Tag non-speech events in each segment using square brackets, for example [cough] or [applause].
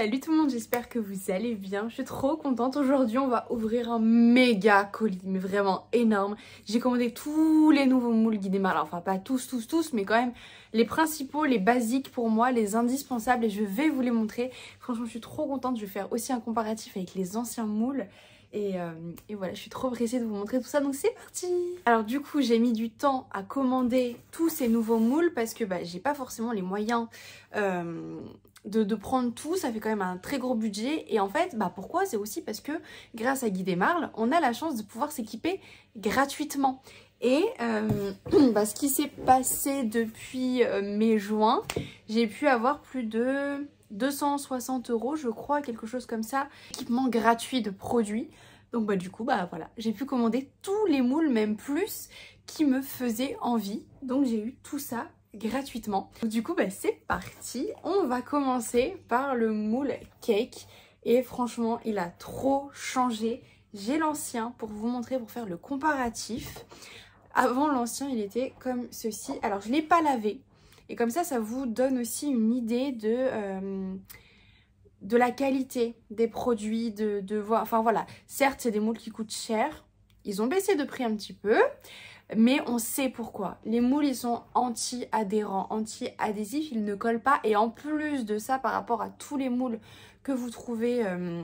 Salut tout le monde, j'espère que vous allez bien. Je suis trop contente. Aujourd'hui, on va ouvrir un méga colis, mais vraiment énorme. J'ai commandé tous les nouveaux moules Guy Alors, enfin, pas tous, tous, tous, mais quand même les principaux, les basiques pour moi, les indispensables. Et je vais vous les montrer. Franchement, je suis trop contente. Je vais faire aussi un comparatif avec les anciens moules. Et, euh, voilà, je suis trop pressée de vous montrer tout ça, donc c'est parti Alors du coup, j'ai mis du temps à commander tous ces nouveaux moules parce que bah, j'ai pas forcément les moyens euh, de, prendre tout, ça fait quand même un très gros budget. Et en fait, bah pourquoi? C'est aussi parce que grâce à Guy Desmarles, on a la chance de pouvoir s'équiper gratuitement. Et euh, [clears throat] bah, ce qui s'est passé depuis euh, mai-juin, j'ai pu avoir plus de 260 euros, je crois, quelque chose comme ça, équipement gratuit de produits. Donc bah du coup, bah voilà, j'ai pu commander tous les moules, même plus, qui me faisaient envie. Donc j'ai eu tout ça gratuitement. Du coup, bah, c'est parti. On va commencer par le moule cake. Et franchement, il a trop changé. J'ai l'ancien pour vous montrer, pour faire le comparatif. Avant, l'ancien, il était comme ceci. Alors, je ne l'ai pas lavé. Et comme ça, ça vous donne aussi une idée de... Euh, la qualité des produits, de. Enfin voilà, certes, c'est des moules qui coûtent cher. Ils ont baissé de prix un petit peu. Mais on sait pourquoi. Les moules, ils sont anti-adhérents, anti-adhésifs, ils ne collent pas. Et en plus de ça, par rapport à tous les moules que vous trouvez euh,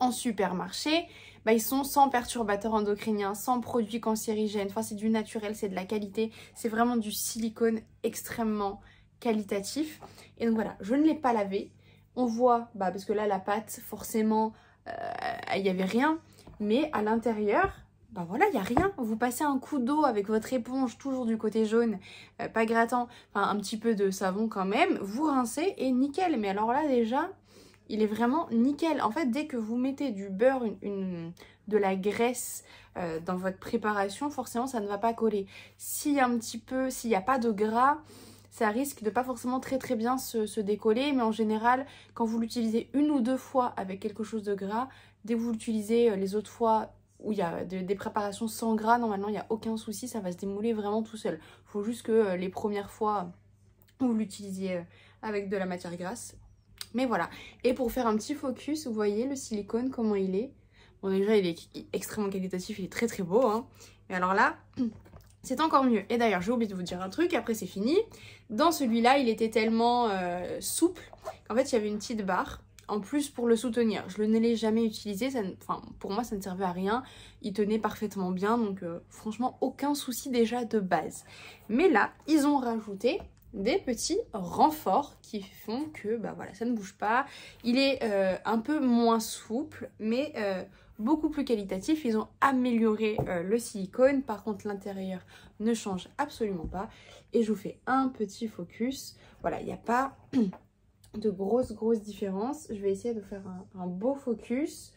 en supermarché, bah, ils sont sans perturbateurs endocriniens, sans produits cancérigènes. Enfin, c'est du naturel, c'est de la qualité. C'est vraiment du silicone extrêmement qualitatif. Et donc voilà, je ne l'ai pas lavé. On voit, bah, parce que là, la pâte, forcément, euh, il n'y avait rien. Mais à l'intérieur, bah voilà, il n'y a rien. Vous passez un coup d'eau avec votre éponge, toujours du côté jaune, euh, pas grattant, enfin un petit peu de savon quand même, vous rincez et nickel. Mais alors là déjà, il est vraiment nickel. En fait, dès que vous mettez du beurre, une, de la graisse euh, dans votre préparation, forcément ça ne va pas coller. A un petit peu, s'il n'y a pas de gras, ça risque de pas forcément très très bien se, se décoller. Mais en général, quand vous l'utilisez une ou deux fois avec quelque chose de gras, dès que vous l'utilisez euh, les autres fois où il y a des préparations sans gras, normalement il n'y a aucun souci, ça va se démouler vraiment tout seul. Il faut juste que euh, les premières fois vous l'utilisiez euh, avec de la matière grasse. Mais voilà. Et pour faire un petit focus, vous voyez le silicone, comment il est. Bon déjà il est extrêmement qualitatif, il est très très beau. Hein. Mais alors là, [clears throat] c'est encore mieux. Et d'ailleurs j'ai oublié de vous dire un truc, après c'est fini. Dans celui-là, il était tellement euh, souple qu'en fait il y avait une petite barre en plus pour le soutenir. Je ne l'ai jamais utilisé, pour moi ça ne servait à rien, il tenait parfaitement bien, donc euh, franchement aucun souci déjà de base. Mais là, ils ont rajouté des petits renforts qui font que bah voilà, ça ne bouge pas. Il est euh, un peu moins souple, mais euh, beaucoup plus qualitatif. Ils ont amélioré le silicone, par contre l'intérieur ne change absolument pas. Et je vous fais un petit focus. Voilà, il n'y a pas [clears throat] de grosses grosses différences. Je vais essayer de faire un, beau focus.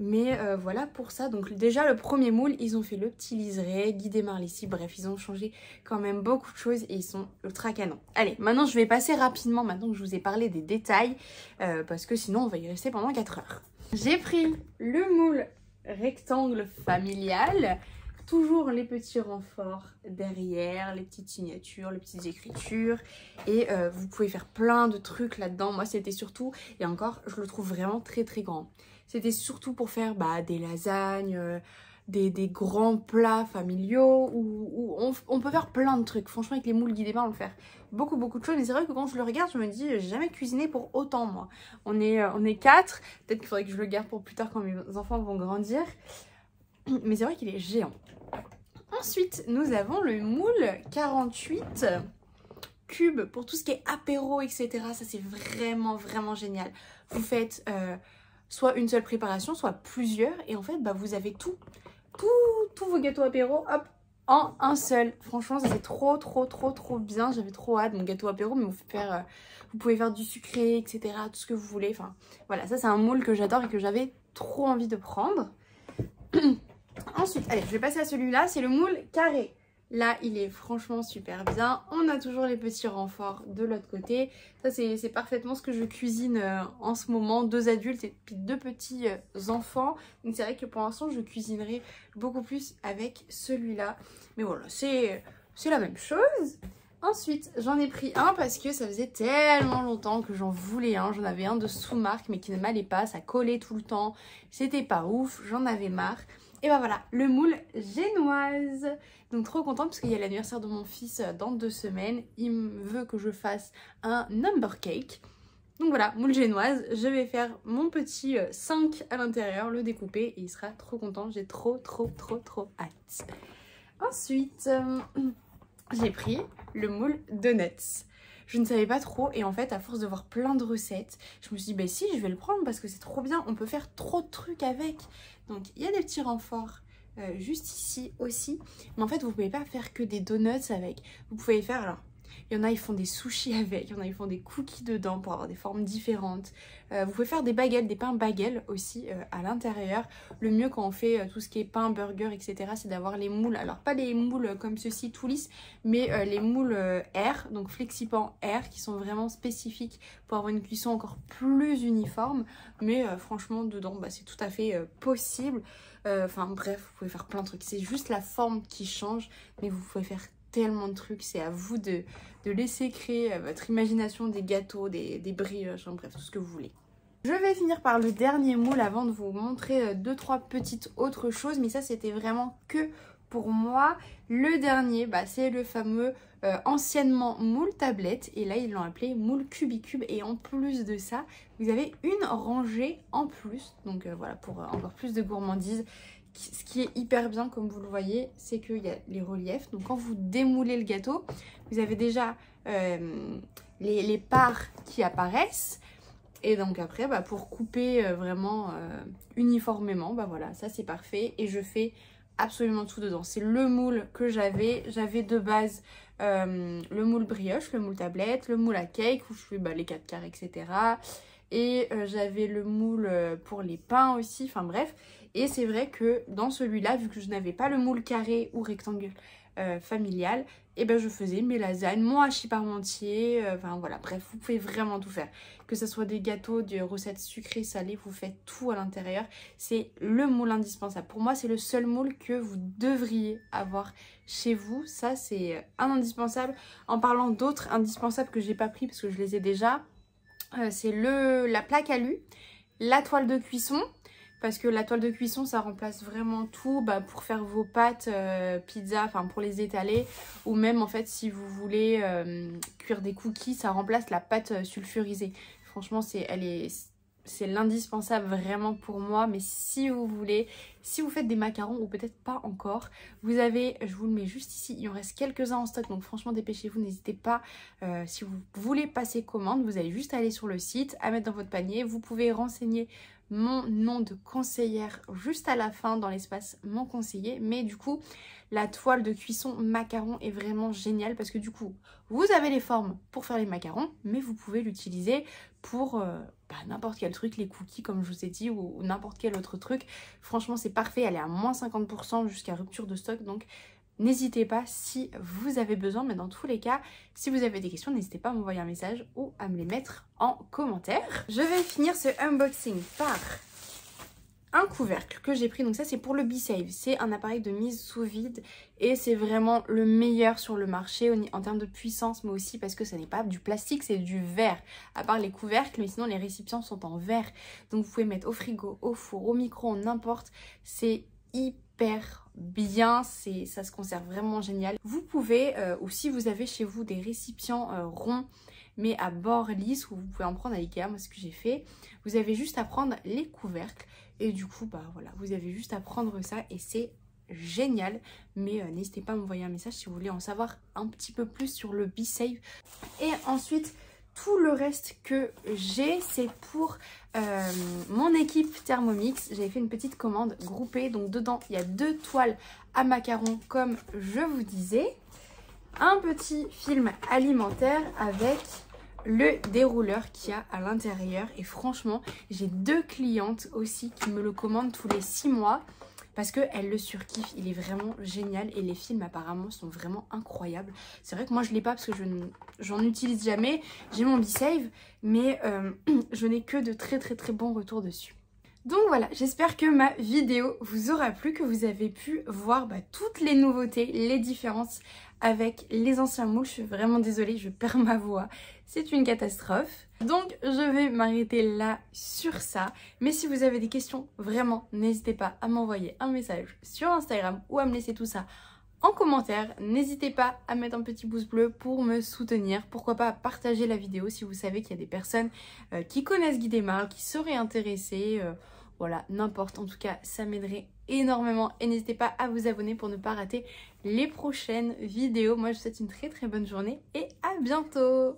Mais euh, voilà pour ça. Donc déjà le premier moule, ils ont fait le petit liseré, guidé ici. Bref, ils ont changé quand même beaucoup de choses et ils sont ultra canons. Allez, maintenant je vais passer rapidement, maintenant que je vous ai parlé des détails, euh, parce que sinon on va y rester pendant 4 heures. J'ai pris le moule rectangle familial toujours les petits renforts derrière, les petites signatures, les petites écritures. Et euh, vous pouvez faire plein de trucs là-dedans. Moi, c'était surtout, et encore, je le trouve vraiment très très grand. C'était surtout pour faire bah, des lasagnes, euh, des, grands plats familiaux, on, peut faire plein de trucs. Franchement, avec les moules guidés on peut faire beaucoup beaucoup de choses. Mais c'est vrai que quand je le regarde, je me dis, j'ai jamais cuisiné pour autant, moi. On est, euh, on est quatre. Peut-être qu'il faudrait que je le garde pour plus tard quand mes enfants vont grandir. Mais c'est vrai qu'il est géant. Ensuite, nous avons le moule 48 cubes pour tout ce qui est apéro, etc. Ça, c'est vraiment, vraiment génial. Vous faites euh, soit une seule préparation, soit plusieurs. Et en fait, bah, vous avez tout, tous vos gâteaux apéro, hop, en un seul. Franchement, c'est trop, trop, trop, trop bien. J'avais trop hâte. Mon gâteau apéro, mais vous, euh, vous pouvez faire du sucré, etc. Tout ce que vous voulez. Enfin, voilà, ça c'est un moule que j'adore et que j'avais trop envie de prendre. [clears throat] Ensuite, allez, je vais passer à celui-là, c'est le moule carré. Là, il est franchement super bien. On a toujours les petits renforts de l'autre côté. Ça, c'est parfaitement ce que je cuisine euh, en ce moment. Deux adultes et puis deux petits euh, enfants. Donc c'est vrai que pour l'instant, je cuisinerai beaucoup plus avec celui-là. Mais voilà, c'est la même chose. Ensuite, j'en ai pris un parce que ça faisait tellement longtemps que j'en voulais un. J'en avais un de sous-marque mais qui ne m'allait pas, ça collait tout le temps. C'était pas ouf, j'en avais marre. Et bah voilà, le moule génoise. Donc trop contente parce qu'il y a l'anniversaire de mon fils euh, dans deux semaines. Il veut que je fasse un number cake. Donc voilà, moule génoise. Je vais faire mon petit 5 euh, à l'intérieur, le découper et il sera trop content. J'ai trop trop trop trop hâte. Ensuite, euh, [clears throat] j'ai pris le moule donuts. Je ne savais pas trop et en fait à force de voir plein de recettes, je me suis dit bah si je vais le prendre parce que c'est trop bien, on peut faire trop de trucs avec. Donc il y a des petits renforts euh, juste ici aussi. Mais en fait vous pouvez pas faire que des donuts avec. Vous pouvez faire alors il y en a, ils font des sushis avec. Il y en a, ils font des cookies dedans pour avoir des formes différentes. Euh, vous pouvez faire des baguettes, des pains baguettes aussi euh, à l'intérieur. Le mieux quand on fait euh, tout ce qui est pain, burger, etc. c'est d'avoir les moules. Alors pas les moules comme ceci, tout lisse, mais les moules air, donc flexipan air, qui sont vraiment spécifiques pour avoir une cuisson encore plus uniforme. Mais franchement, dedans, bah, c'est tout à fait possible. Enfin bref, vous pouvez faire plein de trucs. C'est juste la forme qui change, mais vous pouvez faire tellement de trucs. C'est à vous de, laisser créer euh, votre imagination des gâteaux, des, des brioches, bref, tout ce que vous voulez. Je vais finir par le dernier moule avant de vous montrer euh, deux trois petites autres choses. Mais ça, c'était vraiment que pour moi. Le dernier, bah, c'est le fameux euh, anciennement moule tablette. Et là, ils l'ont appelé moule cubicube. Et en plus de ça, vous avez une rangée en plus. Donc voilà, pour encore plus de gourmandise ce qui est hyper bien, comme vous le voyez, c'est qu'il y a les reliefs. Donc quand vous démoulez le gâteau, vous avez déjà euh, les, parts qui apparaissent. Et donc après, bah, pour couper euh, vraiment euh, uniformément, bah voilà, ça c'est parfait. Et je fais absolument tout dedans. C'est le moule que j'avais. J'avais de base le moule brioche, le moule tablette, le moule à cake où je fais bah, les 4 quarts, etc. Et j'avais le moule pour les pains aussi, enfin bref. Et c'est vrai que dans celui-là, vu que je n'avais pas le moule carré ou rectangle euh, familial, et eh ben je faisais mes lasagnes, mon hachis parmentier, euh, enfin voilà, bref, vous pouvez vraiment tout faire. Que ce soit des gâteaux, des recettes sucrées, salées, vous faites tout à l'intérieur. C'est le moule indispensable. Pour moi, c'est le seul moule que vous devriez avoir chez vous. Ça, c'est un indispensable. En parlant d'autres indispensables que j'ai pas pris parce que je les ai déjà, euh, c'est la plaque alu, la toile de cuisson, parce que la toile de cuisson ça remplace vraiment tout bah, pour faire vos pâtes euh, pizza, enfin pour les étaler. Ou même en fait si vous voulez euh, cuire des cookies ça remplace la pâte euh, sulfurisée. Franchement c'est elle est c'est l'indispensable vraiment pour moi. Mais si vous voulez, si vous faites des macarons ou peut-être pas encore, vous avez, je vous le mets juste ici, il en reste quelques-uns en stock. Donc franchement dépêchez-vous, n'hésitez pas, si vous voulez passer commande, vous allez juste aller sur le site, à mettre dans votre panier, vous pouvez renseigner mon nom de conseillère juste à la fin dans l'espace mon conseiller. Mais du coup, la toile de cuisson macaron est vraiment géniale parce que du coup, vous avez les formes pour faire les macarons, mais vous pouvez l'utiliser pour euh, bah, n'importe quel truc, les cookies comme je vous ai dit, ou, ou n'importe quel autre truc. Franchement, c'est parfait, elle est à moins 50% jusqu'à rupture de stock, donc N'hésitez pas si vous avez besoin, mais dans tous les cas, si vous avez des questions, n'hésitez pas à m'envoyer un message ou à me les mettre en commentaire. Je vais finir ce unboxing par un couvercle que j'ai pris. Donc ça, c'est pour le B-Save. C'est un appareil de mise sous vide et c'est vraiment le meilleur sur le marché en termes de puissance, mais aussi parce que ce n'est pas du plastique, c'est du verre. À part les couvercles, mais sinon les récipients sont en verre. Donc vous pouvez mettre au frigo, au four, au micro, n'importe. C'est hyper bien, ça se conserve vraiment génial. Vous pouvez, euh, ou si vous avez chez vous des récipients euh, ronds, mais à bord lisse, ou vous pouvez en prendre à Ikea, moi ce que j'ai fait, vous avez juste à prendre les couvercles, et du coup, bah voilà, vous avez juste à prendre ça, et c'est génial. Mais euh, n'hésitez pas à m'envoyer un message si vous voulez en savoir un petit peu plus sur le B-Save. Et ensuite, tout le reste que j'ai, c'est pour euh, mon équipe Thermomix. J'avais fait une petite commande groupée. Donc dedans, il y a deux toiles à macarons comme je vous disais. Un petit film alimentaire avec le dérouleur qu'il y a à l'intérieur. Et franchement, j'ai deux clientes aussi qui me le commandent tous les six mois parce qu'elle le surkiffe, il est vraiment génial et les films apparemment sont vraiment incroyables. C'est vrai que moi je l'ai pas parce que je j'en utilise jamais, j'ai mon B-Save mais euh, [clears throat] je n'ai que de très très très bons retours dessus. Donc voilà, j'espère que ma vidéo vous aura plu, que vous avez pu voir bah, toutes les nouveautés, les différences avec les anciens moules. Je suis vraiment désolée, je perds ma voix. C'est une catastrophe. Donc je vais m'arrêter là sur ça. Mais si vous avez des questions, vraiment, n'hésitez pas à m'envoyer un message sur Instagram ou à me laisser tout ça en commentaire. N'hésitez pas à mettre un petit pouce bleu pour me soutenir. Pourquoi pas partager la vidéo si vous savez qu'il y a des personnes euh, qui connaissent Guy Desmarles, qui seraient intéressées. Euh, voilà, n'importe. En tout cas, ça m'aiderait énormément. Et n'hésitez pas à vous abonner pour ne pas rater les prochaines vidéos. Moi, je vous souhaite une très très bonne journée et à bientôt